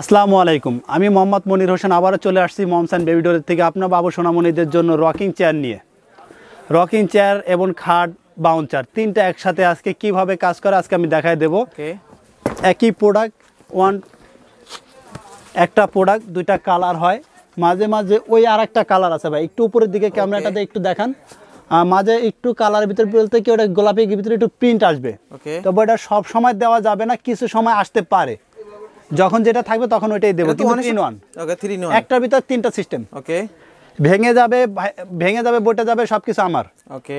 আসসালামু আলাইকুম। আমি মোহাম্মদ মনির হোসেন আবারও চলে আসছি মমসান বেবিডোর থেকে আপনার বাবু সোনামণিদের জন্য রকিং চেয়ার নিয়ে। রকিং চেয়ার এবং খাট বাউন্সার তিনটা একসাথে আজকে কীভাবে কাজ করে আজকে আমি দেখাই দেবো। একই প্রোডাক্ট ওয়ান একটা প্রোডাক্ট দুইটা কালার হয়। মাঝে মাঝে ওই আর একটা কালার আছে ভাই। একটু উপরের দিকে ক্যামেরাটাতে একটু দেখান। মাঝে একটু কালার ভিতরে বলতে কি ওটা গোলাপি ভিতরে একটু প্রিন্ট আসবে। তবে এটা সব সময় দেওয়া যাবে না কিছু সময় আসতে পারে। যখন যেটা থাকবে তখন ওইটাই দেবো কিন্তু তিন ওয়ান ওকে থ্রি নো একটার ভিতর তিনটা সিস্টেম ওকে ভেঙে যাবে ভেঙে যাবে বইটা যাবে সবকিছু আমার। ওকে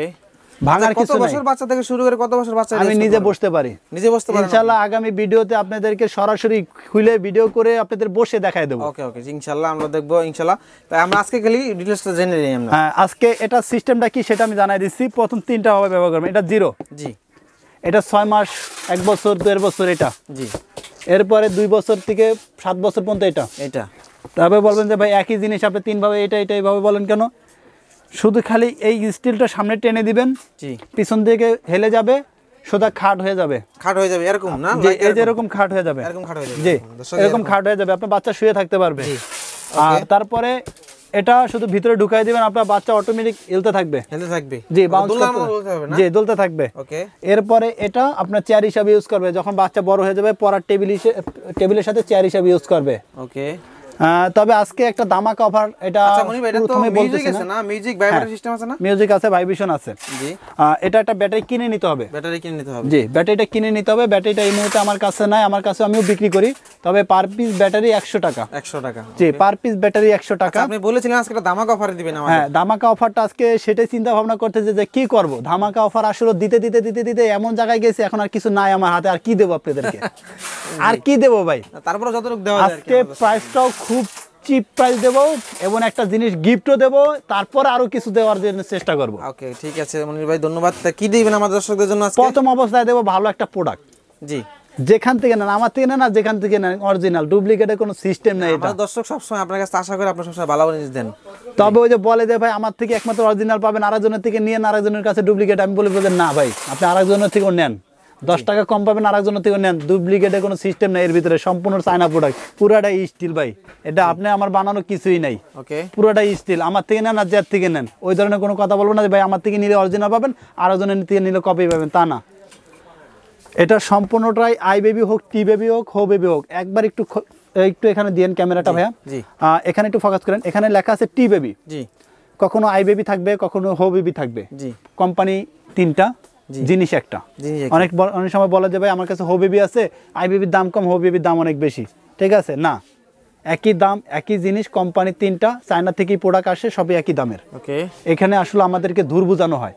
ভাঙার আচ্ছা, কিছু বছর বাচ্চা থেকে শুরু করে কত বছর বাচ্চা আমি নিজে বসতে পারি। নিজে বসতে পারেন ইনশাল্লাহ আগামী ভিডিওতে আপনাদেরকে সরাসরি খুলে ভিডিও করে আপনাদের বসে দেখাই দেবো। ওকে ওকে ইনশাআল্লাহ আমরা দেখব ইনশাআল্লাহ তাই আমরা আজকে খালি ডিটেইলসটা জেনে নিই আমরা। হ্যাঁ আজকে এটা সিস্টেমটা কি সেটা আমি জানাই দিচ্ছি। প্রথম তিনটা ভাবে ব্যবহার করবেন। এটা জিরো জি। এটা ছয় মাস এক বছর দেড় বছর এটা। জি। এরপরে দুই বছর থেকে সাত বছর পর্যন্ত এটা। এটা। তারপরে বলবেন যে ভাই একই জিনিস আপনি তিনভাবে এটা এটা এইভাবে বলেন কেন? শুধু খালি এই স্টিলটা সামনে টেনে দিবেন জি। পিছন দিকে হেলে যাবে সোজা খাট হয়ে যাবে। খাট হয়ে যাবে এরকম না? এই যে এরকম? খাট হয়ে যাবে। এরকম খাট হয়ে যাবে। জি এরকম খাট হয়ে যাবে আপনার বাচ্চা শুয়ে থাকতে পারবে। জি। আর তারপরে এটা শুধু ভিতরে ঢুকাই দিবেন আপনার বাচ্চা অটোমেটিক হেলতে থাকবে। হেলতে থাকবে? জি বাউন্স করতে হবে না? জি দুলতে থাকবে। ওকে। এরপরে এটা আপনার চেয়ার হিসাবে ইউজ করবে যখন বাচ্চা বড় হয়ে যাবে পড়ার টেবিল টেবিলের সাথে চেয়ার হিসাবে ইউজ করবে। ওকে। তবে আজকে একটা দামাকা অফার এটা আচ্ছা প্রথমে মিউজিক বলতেছি না। মিউজিক ভাইব্রেটর সিস্টেম আছে না? মিউজিক আছে ভাইব্রেশন আছে। জি। এটা একটা ব্যাটারি কিনে নিতে হবে। ব্যাটারি কিনে নিতে হবে। জি ব্যাটারিটা কিনে নিতে হবে। ব্যাটারিটা এই মুহূর্তে আমার কাছে নাই আমার কাছে আমিও বিক্রি করি। তবে পার পিস ব্যাটারি একশো টাকা। 100 টাকা জি পার পিস ব্যাটারি একশো টাকা। আচ্ছা, আপনি বলেছিলেন আজকে একটা দামাক অফারে দিবেন আমাদের হ্যাঁ ধামাকা অফারটা আজকে সেটাই চিন্তা ভাবনা করতেছে যে কি করব? ধামাকা অফার আসলে দিতে দিতে দিতে দিতে এমন জায়গায় গেছে এখন আর কিছু নাই আমার হাতে আর কি দেবো আপনাদেরকে? আর কি দেবো ভাই? তারপরে যতটুকু দেওয়া আজকে প্রাইসটাও খুব চিপ প্রাইস দেবো এবং একটা জিনিস গিফটও দেবো তারপর আরও কিছু দেওয়ার জন্য চেষ্টা করব। ওকে ঠিক আছে মনির ভাই ধন্যবাদ। তা কি দিবেন আমাদের দর্শকদের জন্য আজকে? প্রথম অবস্থায় দেবো ভালো একটা প্রোডাক্ট জি। যেখান থেকে নেন আমার থেকে নেন আর যেখান থেকে নেন অরিজিনাল ডুপ্লিকেটের কোনো সিস্টেম নেই এটা। দর্শক সবসময় আপনার কাছে আশা করে আপনার সবসময় ভালো জিনিস দেন। তবে ওই যে বলে যে ভাই আমার থেকে একমাত্র অরিজিনাল পাবেন আরেকজনের থেকে নিয়ে আরেকজনের কাছে ডুপ্লিকেট আমি বলে যে না ভাই আপনি আরেকজনের থেকেও নেন। দশ টাকা কম পাবেন আরেকজনের থেকে নেন। ডুপ্লিকেটের কোনো সিস্টেম নেই এর ভিতরে সম্পূর্ণ চায়না প্রোডাক্ট পুরাটাই স্টিল ভাই। এটা আপনি আমার বানানো কিছুই নাই। ওকে পুরোটাই স্টিল আমার থেকে নেন আর যার থেকে নেন। ওই ধরনের কোনো কথা বলব না যে ভাই আমার থেকে নিলে অরিজিনাল পাবেন আর একজনের থেকে নিলে কপি পাবেন। তা না। এটা সম্পূর্ণটাই আই বেবি হোক টি বেবি হোক হো বেবি হোক। একবার একটু একটু এখানে দিয়েন ক্যামেরাটা ভাইয়া। এখানে একটু ফোকাস করেন। এখানে লেখা আছে টি বেবি জি। কখনো আই বেবি থাকবে কখনো হো বেবি থাকবে। জি। কোম্পানি তিনটা। জিনিস একটা। অনেক অনেক সময় বলা যায় ভাই আমার কাছে হো বেবি আছে আই বেবির দাম কম হো বেবির দাম অনেক বেশি। ঠিক আছে? না। একই দাম একই জিনিস কোম্পানি তিনটা চায়না থেকেই প্রোডাক্ট আসে সবই একই দামের। ওকে। এখানে আসলে আমাদেরকে ধুর বোঝানো হয়।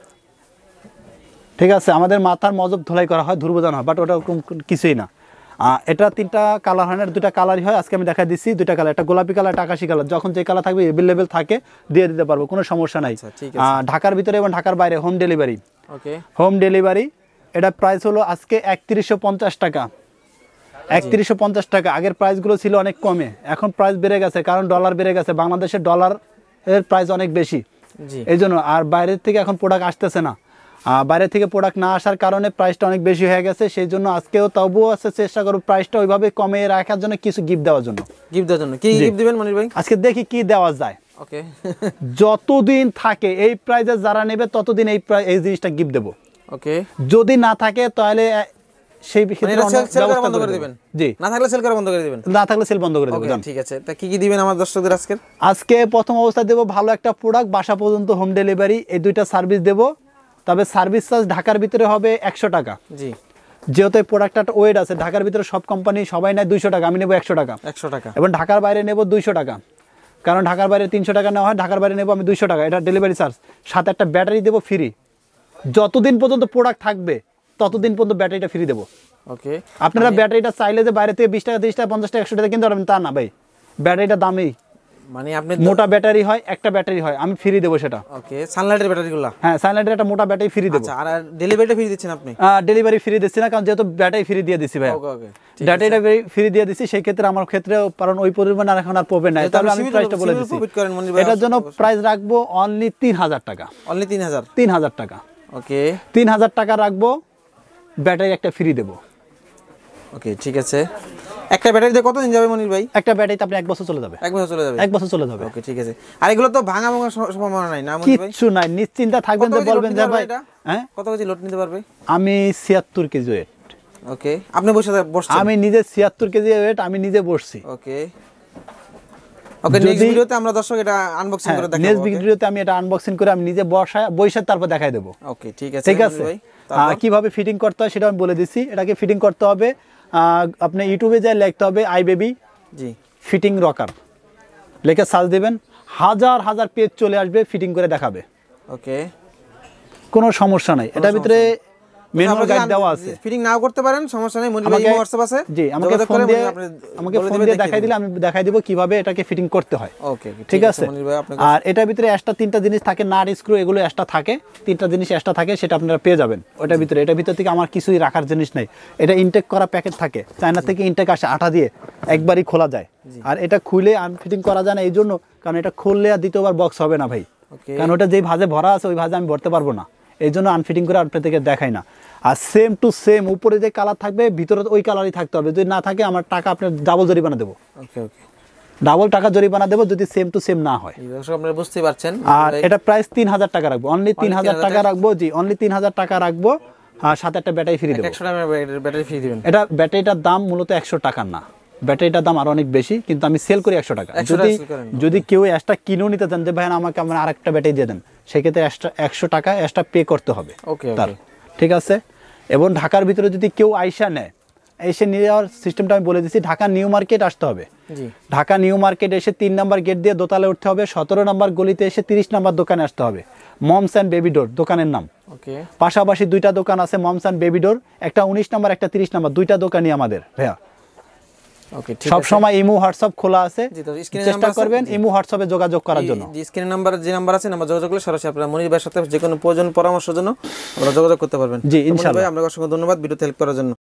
ঠিক আছে? আমাদের মাথার মজব ধোলাই করা হয় ধুর বোঝানো হয় বাট ওটা ওরকম কিছুই না। এটা তিনটা কালার হয় না দুটা কালারই হয়। আজকে আমি দেখা দিচ্ছি দুটা কালার একটা গোলাপি কালার একটা আকাশি কালার যখন যে কালার থাকবে এভেলেবেল থাকে দিয়ে দিতে পারব কোনো সমস্যা নাই। আচ্ছা, ঢাকার ভিতরে এবং ঢাকার বাইরে home delivery okay home delivery এটা প্রাইস হলো আজকে একত্রিশশো পঞ্চাশ টাকা। একত্রিশশো পঞ্চাশ টাকা। আগের প্রাইসগুলো ছিল অনেক কমে। এখন প্রাইস বেড়ে গেছে কারণ ডলার বেড়ে গেছে। বাংলাদেশের ডলার এর প্রাইস অনেক বেশি। এই জন্য আর বাইরের থেকে এখন প্রোডাক্ট আসতেছে না। বাইরে থেকে প্রোডাক্ট না আসার কারণে প্রাইসটা অনেক বেশি হয়ে গেছে। সেই জন্য আজকেও তবুও আছে চেষ্টা করব প্রাইসটা ওইভাবে কমে রাখার জন্য কিছু গিফট দেওয়ার জন্য। গিফট দেওয়ার জন্য। কি গিফট দিবেন মনির ভাই? আজকে দেখি কি দেওয়া যায়। ওকে যতদিন থাকে এই প্রাইসে যারা নেবে ততদিন এই এই জিনিসটা গিফট দেবো। ওকে যদি না থাকে তাহলে সেই মানে বন্ধ করে দিবেন। জি। না থাকলে সেল বন্ধ করে দিবেন? না থাকলে সেল বন্ধ করে দেবো ওকে যান। ঠিক আছে। তা কি কি দিবেন আমার দর্শকদের আজকে আজকে প্রথম অবস্থায় দেবো ভালো একটা প্রোডাক্ট বাসা পর্যন্ত হোম ডেলিভারি এই দুইটা সার্ভিস দেবো। তবে সার্ভিস চার্জ ঢাকার ভিতরে হবে একশো টাকা। জি। যেহেতু এই প্রোডাক্টটা ওয়েট আছে ঢাকার ভিতরে সব কোম্পানি সবাই নেয় দুইশো টাকা আমি নেব একশো টাকা। একশো টাকা। এবং ঢাকার বাইরে নেব দুইশো টাকা। কারণ ঢাকার বাইরে তিনশো টাকা নেওয়া হয় ঢাকার বাইরে নেব আমি দুইশো টাকা। এটা ডেলিভারি চার্জ সাথে একটা ব্যাটারি দেবো ফ্রি যতদিন পর্যন্ত প্রোডাক্ট থাকবে ততদিন পর্যন্ত ব্যাটারিটা ফ্রি দেবো। ওকে আপনারা ব্যাটারিটা চাইলে যে বাইরে থেকে বিশ টাকা তিরিশ টাকা পঞ্চাশ টাকা একশো টাকা কিনতে পারবেন তা না ভাই। ব্যাটারিটা দামেই মানে আপনি মোটা ব্যাটারি হয় একটা ব্যাটারি হয় আমি ফ্রি দেবো সেটা। ওকে সানলাইটের ব্যাটারিগুলো? হ্যাঁ সাইলেন্টের একটা মোটা ব্যাটারি ফ্রি দেবো। আচ্ছা আর ডেলিভারিটা ফ্রি দিচ্ছেন আপনি? ডেলিভারি ফ্রি দিচ্ছি না কারণ যেহেতু ব্যাটারি ফ্রি দিয়ে দিচ্ছি ভাই ওকে ওকে ব্যাটারিটা ফ্রি দিয়ে দিচ্ছি সেই ক্ষেত্রে আমার ক্ষেত্রে কারণ ওই পরিমাণ আর এখন আর প্রবলেম নাই। তাহলে আমি প্রাইসটা বলে দিচ্ছি এটার জন্য প্রাইস রাখব অনলি তিন হাজার টাকা। অনলি তিন হাজার? তিন হাজার টাকা। ওকে তিন হাজার টাকা রাখব ব্যাটারি একটা ফ্রি দেবো। ওকে ঠিক আছে। একটা ব্যাটারি দিয়ে কতদিন যাবে মনির ভাই? একটা ব্যাটারিতে আপনি এক বছর চলে যাবে। এক বছর চলে যাবে? এক বছর চলে যাবে। ওকে ঠিক আছে। আর এগুলো তো ভাঙা ভাঙার স- সম্ভাবনা নাই না মনির ভাই? কিচ্ছু নাই নিশ্চিন্তা থাকবেন কেজি বলবেন যে ভাই হ্যাঁ? কত কেজি লোড নিতে পারবে? আমি ছিয়াত্তর কেজি ওয়েট ওকে আপনি বসে বসছেন। আমি নিজে ছিয়াত্তর কেজি ওয়েট আমি নিজে বসছি। ওকে। ওকে নেক্সট ভিডিওতে আমরা দর্শক এটা আনবক্সিং হ্যাঁ করে নেক্সট ভিডিওতে আমি এটা আনবক্সিং করে আমি নিজে বসায় বৈশাখ তারপর দেখাই দেবো। ওকে ঠিক আছে ঠিক আছে? কীভাবে ফিটিং করতে হয় সেটা আমি বলে দিচ্ছি। এটাকে ফিটিং করতে হবে আপনি ইউটিউবে যাই লিখতে হবে I baby G. Fitting rocker লেখে সার্চ দেবেন হাজার হাজার পেজ চলে আসবে ফিটিং করে দেখাবে। ওকে। কোনো সমস্যা নাই। এটার ভিতরে ম্যানুয়াল গাইড দেওয়া আছে। ফিটিং নাও করতে পারেন সমস্যা নেই। মনির ভাই আমাকে আছে। জি আমাকে ফোন দিয়ে আমাকে ফোন দিয়ে দেখাই দিলে আমি দেখাই দিব কীভাবে এটাকে ফিটিং করতে হয়। ওকে ঠিক আছে মনির ভাই আপনাকে আর এটার ভিতরে এক্সট্রা তিনটা জিনিস থাকে নাট স্ক্রু এগুলো এক্সট্রা থাকে। তিনটা জিনিস এক্সট্রা থাকে সেটা আপনারা পেয়ে যাবেন। ওটার ভিতরে এটার ভিতর থেকে আমার কিছুই রাখার জিনিস নেই। এটা ইনটেক করা প্যাকেট থাকে। চায়না থেকে ইনটেক আসে আঠা দিয়ে একবারই খোলা যায়। আর এটা খুলে আনফিটিং করা যায় না এই জন্য। কারণ এটা খুললে আর দ্বিতীয়বার বক্স হবে না ভাই। কারণ ওটা যেই ভাজে ভরা আছে ওই ভাজে আমি ভরতে পারব না। এই জন্য আনফিটিং করে আপনাদেরকে দেখাই না। আর সেম টু সেম উপরে যে কালার থাকবে ভিতরে ওই কালারই থাকতে হবে। যদি না থাকে আমার টাকা আপনার ডাবল জরিমানা দেবো। ওকে ওকে ডাবল টাকা জরিমানা দেবো যদি সেম টু সেম না হয়। আপনারা বুঝতেই পারছেন। আর এটা প্রাইস তিন হাজার টাকা রাখব। অনলি তিন হাজার টাকা রাখব জি অনলি তিন হাজার টাকা রাখব আর সাথে একটা ব্যাটারি ফ্রি দেবো। ব্যাটারি ফ্রি দিবেন। এটা ব্যাটারিটার দাম মূলত একশো টাকার না। ব্যাটারিটার দাম আরও অনেক বেশি কিন্তু আমি সেল করি একশো টাকা। যদি যদি কেউ এক্সট্রা কিনেও নিতে চান যে ভাই আমাকে আমার আরেকটা ব্যাটারি দিয়ে দেন সেক্ষেত্রে একশো টাকা এক্সট্রা পে করতে হবে তার। ঠিক আছে? এবং ঢাকার ভিতরে যদি কেউ আইসা নেয় এসে নিয়ে যাওয়ার সিস্টেমটা আমি বলে দিচ্ছি ঢাকা নিউ মার্কেট আসতে হবে। ঢাকা নিউ মার্কেট এসে তিন নাম্বার গেট দিয়ে দোতলায় উঠতে হবে সতেরো নাম্বার গলিতে এসে তিরিশ নাম্বার দোকানে আসতে হবে। মমস অ্যান্ড বেবি ডোর দোকানের নাম। পাশাপাশি দুইটা দোকান আছে মমস অ্যান্ড বেবি ডোর একটা উনিশ নাম্বার একটা তিরিশ নাম্বার দুইটা দোকানই আমাদের ভাইয়া। সব সময় ইমো হোয়াটসঅ্যাপ খোলা আছে। চেষ্টা? করবেন ইমো হোয়াটসঅ্যাপে যোগাযোগ করার জন্য। স্ক্রিন নাম্বার যে নাম্বার আছে নাম্বার যোগাযোগ করলে সরাসরি আপনারা মনির ভাইয়ের সাথে যে কোনো প্রয়োজন পরামর্শের জন্য আপনারা যোগাযোগ করতে পারবেন। জি, ইনশাআল্লাহ। আপনাকে অসংখ্য ধন্যবাদ ভিডিওতে হেল্প করার জন্য।